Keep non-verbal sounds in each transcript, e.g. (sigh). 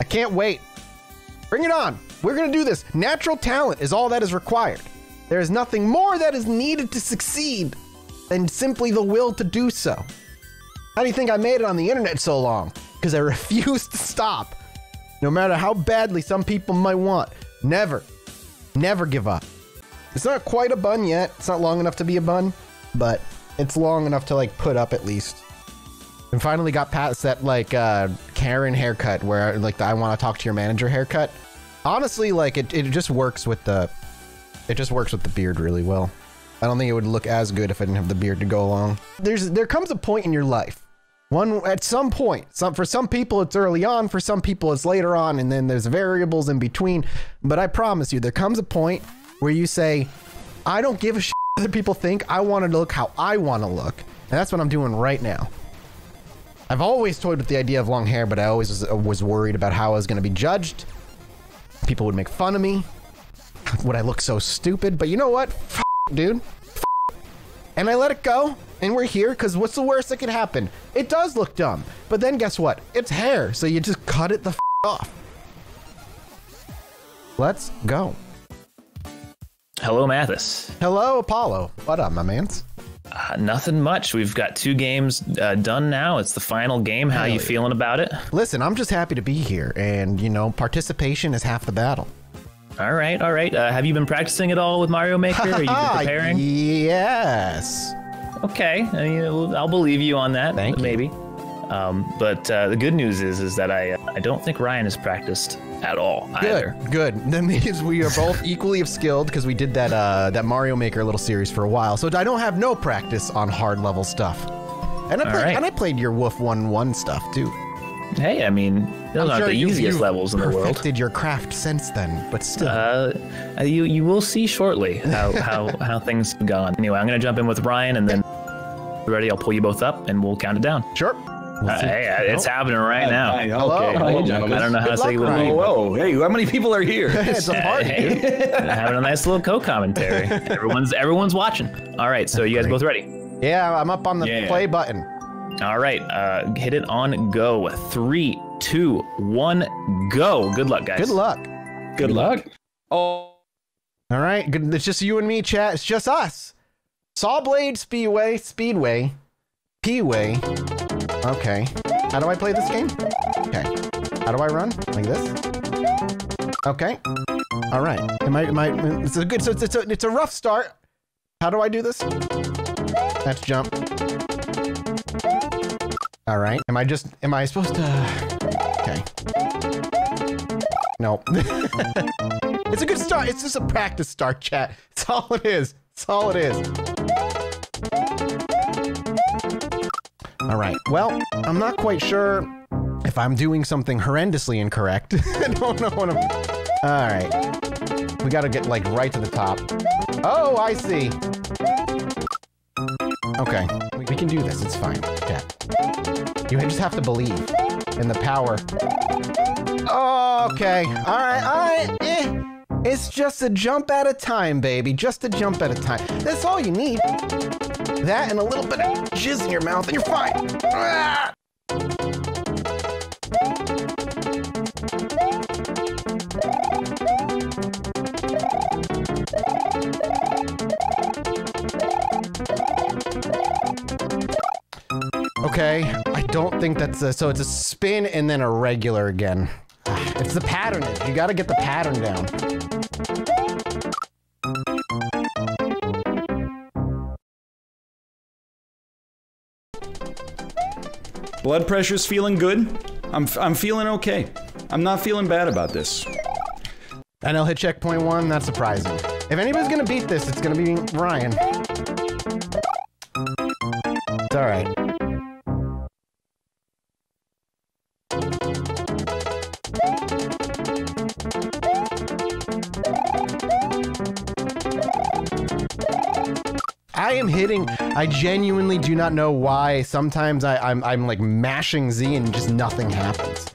I can't wait. Bring it on. We're going to do this. Natural talent is all that is required. There is nothing more that is needed to succeed than simply the will to do so. How do you think I made it on the internet so long? Because I (laughs) refuse to stop. No matter how badly some people might want. Never, never give up. It's not quite a bun yet. It's not long enough to be a bun, but it's long enough to like put up at least. And finally got past that like uh, Karen haircut where like the I want to talk to your manager haircut. Honestly, like it, it just works with the it just works with the beard really well. I don't think it would look as good if I didn't have the beard to go along. There's there comes a point in your life. One at some point. Some for some people it's early on, for some people it's later on, and then there's variables in between. But I promise you, there comes a point where you say, I don't give a shit what other people think. I want to look how I want to look. And that's what I'm doing right now. I've always toyed with the idea of long hair, but I always was, uh, was worried about how I was going to be judged. People would make fun of me. Would I look so stupid? But you know what? F dude. F and I let it go. And we're here because what's the worst that could happen? It does look dumb. But then guess what? It's hair. So you just cut it the f off. Let's go. Hello, Mathas. Hello, Apollo. What up, my mans? Uh, nothing much. We've got two games uh, done now. It's the final game. How Hell you yeah. feeling about it? Listen, I'm just happy to be here. And, you know, participation is half the battle. All right, all right. Uh, have you been practicing at all with Mario Maker? Are you been (laughs) preparing? yes. Okay, I mean, I'll- I'll believe you on that. Thank you. maybe. Um, but uh, the good news is, is that I, uh, I don't think Ryan has practiced at all Good, either. good. (laughs) That means we are both equally of skilled because we did that uh, that Mario Maker little series for a while. So I don't have no practice on hard level stuff. And I All played, right. and I played your Woof One One stuff too. Hey, I mean, those I'm aren't sure the easiest levels in the world. Perfected your craft since then, but still. Uh, uh, you you will see shortly how (laughs) how, how things have gone. Anyway, I'm gonna jump in with Ryan, and then ready. I'll pull you both up, and we'll count it down. sure. We'll Uh, hey, uh, it's happening right now. Hi, Hello. okay. Hello, Hello, I don't know how Good to say luck, Ryan. Whoa, Hey, how many people are here? (laughs) it's a party, dude. Having a nice little co-commentary. (laughs) everyone's everyone's watching. All right, so you guys both ready? Yeah, I'm up on the Yeah. play button. All right, uh, hit it on go. Three, two, one, go. Good luck, guys. Good luck. Good luck. Oh, All right, good. It's just you and me, chat. It's just us. Sawblade Speedway, Speedway, P-Way. Okay. How do I play this game? Okay. How do I run? Like this? Okay. All right. Am I? Am I? It's a good. So it's, it's a it's a rough start. How do I do this? Let's jump. All right. Am I just? Am I supposed to? Okay. No. (laughs) It's a good start. It's just a practice start, chat. It's all it is. It's all it is. All right. Well, I'm not quite sure if I'm doing something horrendously incorrect. (laughs) I don't know what I'm. All right. We got to get like right to the top. Oh, I see. Okay. We, we can do this. It's fine. Yeah. You just have to believe in the power. Oh, Okay. All right. All right. Eh. It's just a jump at a time, baby. Just a jump at a time. That's all you need. That and a little bit of jizz in your mouth, and you're fine. Ah! Okay, I don't think that's a, so it's a spin and then a regular again. It's the patternage. You gotta get the pattern down. Blood pressure's feeling good. I'm, I'm feeling okay. I'm not feeling bad about this. And I'll hit checkpoint one. That's surprising. If anybody's gonna beat this, it's gonna be Ryan. It's all I am hitting. I genuinely do not know why. Sometimes I, I'm I'm like mashing Z and just nothing happens.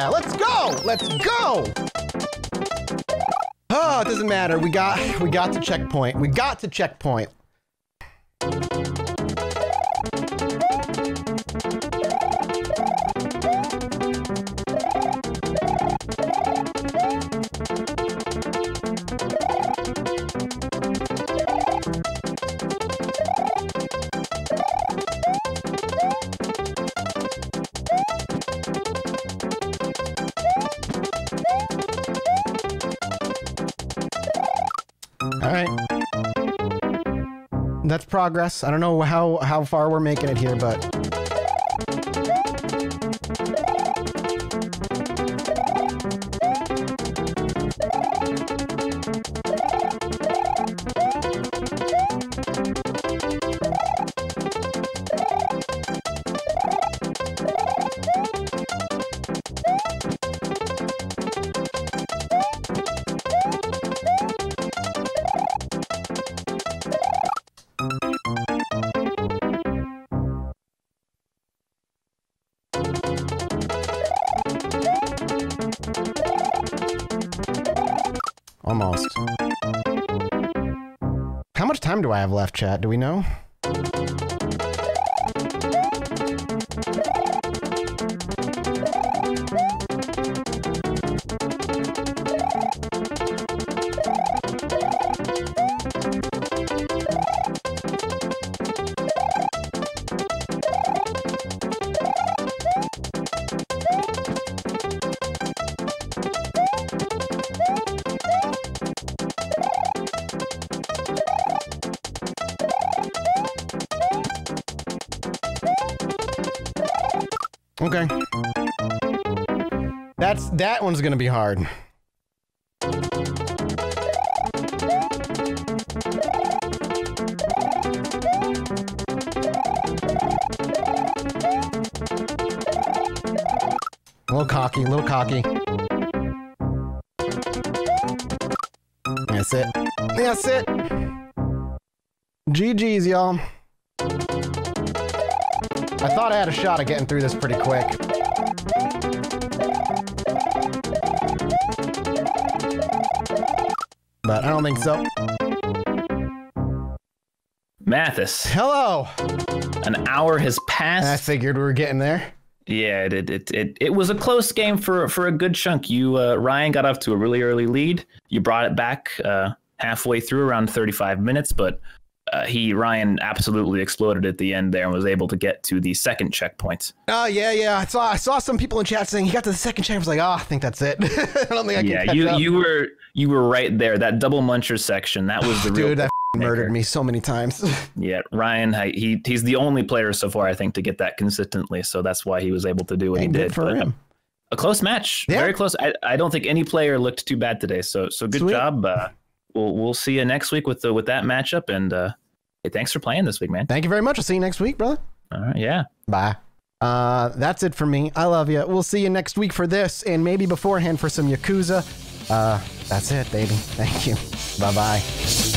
Yeah, let's go. Let's go. Oh, it doesn't matter. We got we got to checkpoint. We got to checkpoint. All right. That's progress. I don't know how how far we're making it here, but How much time do I have left, chat? Do we know? Okay. That's that one's gonna be hard. A little cocky, a little cocky. That's it. That's it. GG's, y'all. I thought I had a shot at getting through this pretty quick. But I don't think so. Mathas, Hello! an hour has passed. I figured we were getting there. Yeah, it it, it it it was a close game for for a good chunk. You uh, Ryan got off to a really early lead. You brought it back uh, halfway through, around 35 minutes, but uh, he Ryan absolutely exploded at the end there and was able to get to the second checkpoint. Oh, yeah, yeah. I saw I saw some people in chat saying he got to the second checkpoint. I was like, oh, I think that's it. (laughs) I don't think I can Yeah, catch you up. you were you were right there. That double muncher section that was (sighs) the real Dude, that murdered me so many times. (laughs) Yeah, Ryan, he he's the only player so far I think to get that consistently. So that's why he was able to do what he did. for But, him. A close match, Yeah. very close. I, I don't think any player looked too bad today. So so good Sweet. job. Uh, we'll we'll see you next week with the with that matchup. And uh, hey, thanks for playing this week, man. Thank you very much. I'll see you next week, brother. All right, yeah. Bye. Uh, that's it for me. I love you. We'll see you next week for this, and maybe beforehand for some Yakuza. Uh, that's it, baby. Thank you. Bye bye.